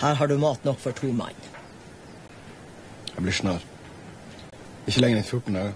Her har du mat nok for to mann. Jeg blir snar. Ikke lenger enn 14 dager.